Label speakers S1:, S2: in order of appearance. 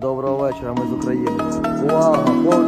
S1: Доброго вечора, ми з України. Увага, повний.